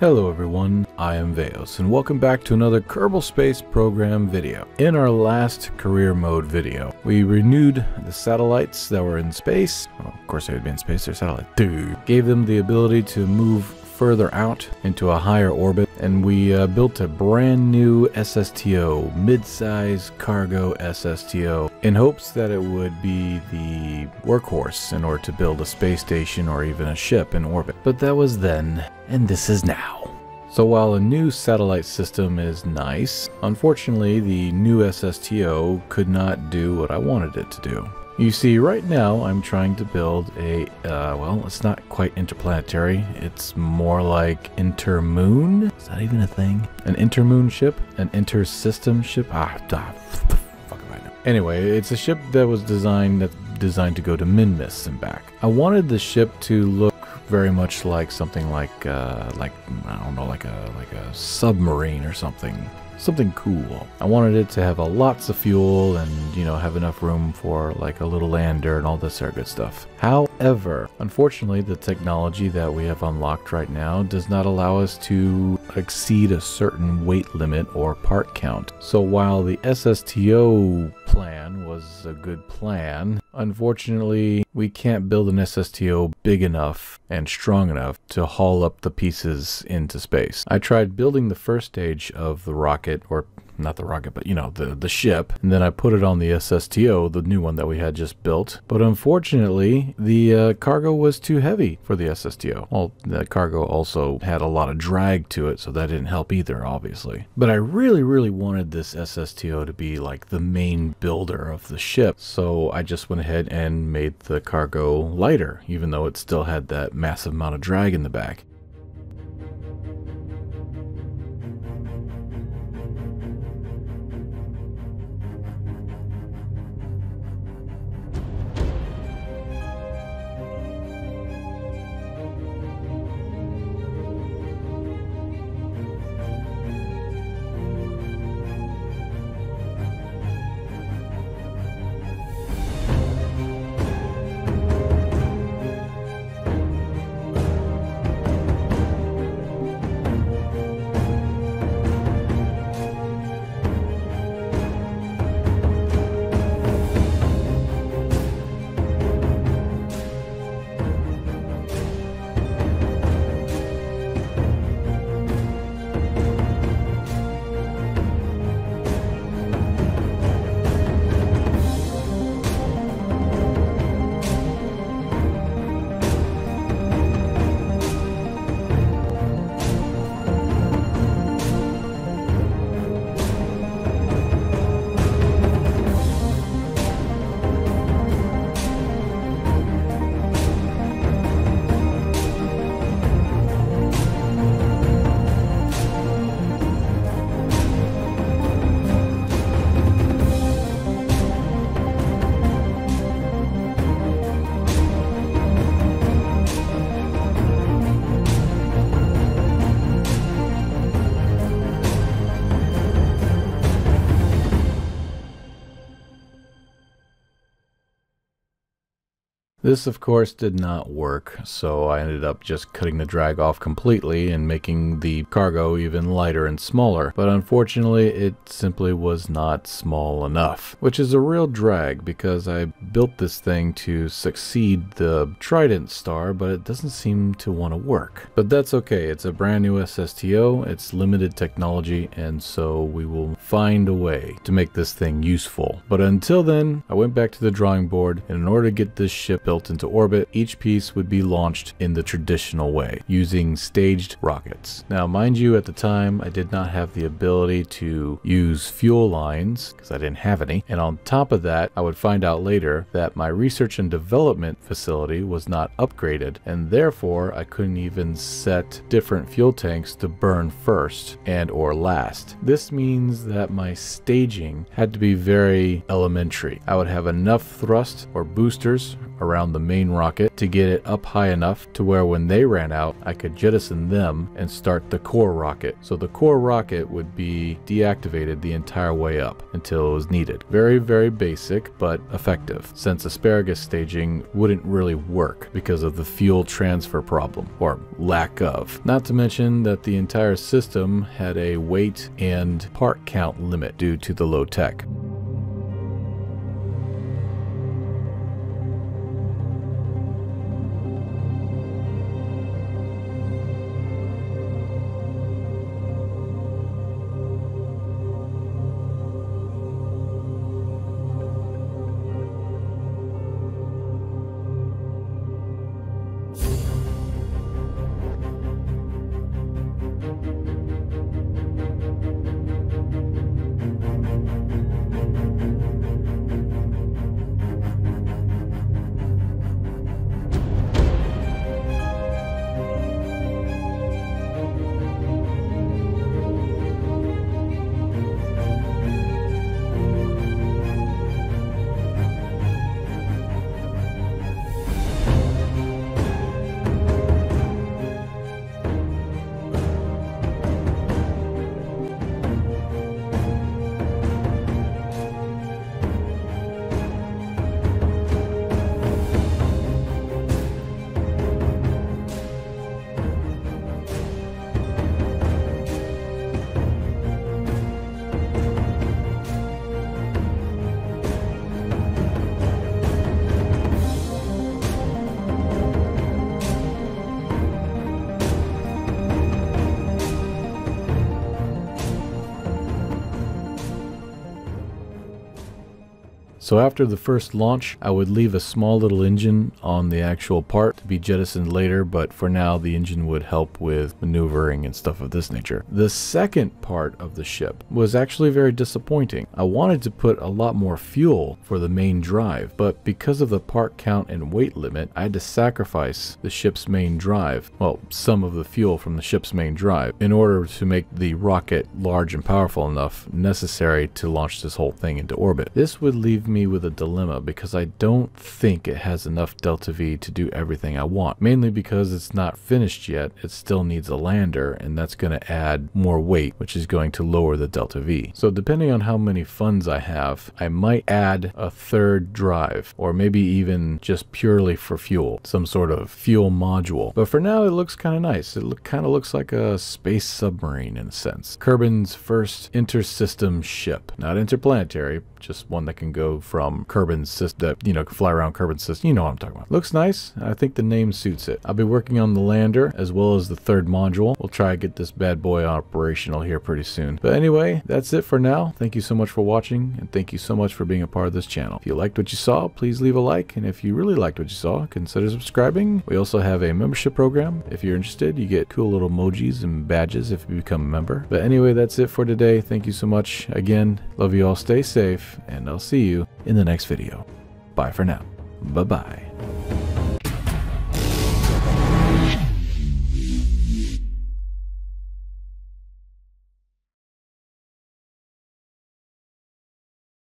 Hello everyone, I am VAOS, and welcome back to another Kerbal Space Program video. In our last career mode video, we renewed the satellites that were in space. Well, of course they would be in space, they're satellite. Dude. Gave them the ability to move further out into a higher orbit, and we uh, built a brand new SSTO, mid-size cargo SSTO, in hopes that it would be the workhorse in order to build a space station or even a ship in orbit. But that was then, and this is now. So while a new satellite system is nice, unfortunately the new SSTO could not do what I wanted it to do. You see, right now I'm trying to build a, uh, well, it's not quite interplanetary. It's more like intermoon. Is that even a thing? An intermoon ship? An intersystem ship? Ah, ah fuck I? Anyway, it's a ship that was designed that designed to go to Minmus and back. I wanted the ship to look very much like something like, uh, like I don't know, like a like a submarine or something something cool. I wanted it to have a lots of fuel and, you know, have enough room for like a little lander and all this sort of good stuff. However, unfortunately, the technology that we have unlocked right now does not allow us to exceed a certain weight limit or part count. So while the SSTO plan was a good plan, unfortunately, we can't build an SSTO big enough and strong enough to haul up the pieces into space. I tried building the first stage of the rocket, or not the rocket, but you know, the, the ship. And then I put it on the SSTO, the new one that we had just built. But unfortunately, the uh, cargo was too heavy for the SSTO. Well, the cargo also had a lot of drag to it, so that didn't help either, obviously. But I really, really wanted this SSTO to be like the main builder of the ship. So I just went ahead and made the cargo lighter, even though it still had that massive amount of drag in the back. This of course did not work, so I ended up just cutting the drag off completely and making the cargo even lighter and smaller, but unfortunately it simply was not small enough, which is a real drag because I built this thing to succeed the Trident star, but it doesn't seem to want to work. But that's okay, it's a brand new SSTO, it's limited technology, and so we will find a way to make this thing useful. But until then, I went back to the drawing board, and in order to get this ship built into orbit, each piece would be launched in the traditional way, using staged rockets. Now, mind you, at the time, I did not have the ability to use fuel lines, because I didn't have any, and on top of that, I would find out later that my research and development facility was not upgraded, and therefore I couldn't even set different fuel tanks to burn first and or last. This means that my staging had to be very elementary. I would have enough thrust or boosters around on the main rocket to get it up high enough to where when they ran out, I could jettison them and start the core rocket. So the core rocket would be deactivated the entire way up until it was needed. Very, very basic, but effective, since asparagus staging wouldn't really work because of the fuel transfer problem, or lack of. Not to mention that the entire system had a weight and part count limit due to the low tech. So after the first launch, I would leave a small little engine on the actual part to be jettisoned later, but for now the engine would help with maneuvering and stuff of this nature. The second part of the ship was actually very disappointing. I wanted to put a lot more fuel for the main drive, but because of the part count and weight limit, I had to sacrifice the ship's main drive, well, some of the fuel from the ship's main drive, in order to make the rocket large and powerful enough necessary to launch this whole thing into orbit. This would leave me me with a dilemma because I don't think it has enough delta V to do everything I want. Mainly because it's not finished yet, it still needs a lander and that's going to add more weight which is going to lower the delta V. So depending on how many funds I have, I might add a third drive or maybe even just purely for fuel, some sort of fuel module. But for now it looks kind of nice. It look, kind of looks like a space submarine in a sense. Kerbin's first intersystem ship. Not interplanetary, just one that can go from Kerbin's system, you know, fly around Kerbin's system. You know what I'm talking about. Looks nice. I think the name suits it. I'll be working on the lander as well as the third module. We'll try to get this bad boy operational here pretty soon. But anyway, that's it for now. Thank you so much for watching and thank you so much for being a part of this channel. If you liked what you saw, please leave a like. And if you really liked what you saw, consider subscribing. We also have a membership program. If you're interested, you get cool little emojis and badges if you become a member. But anyway, that's it for today. Thank you so much. Again, love you all. Stay safe and I'll see you in the next video. Bye for now. Bye-bye.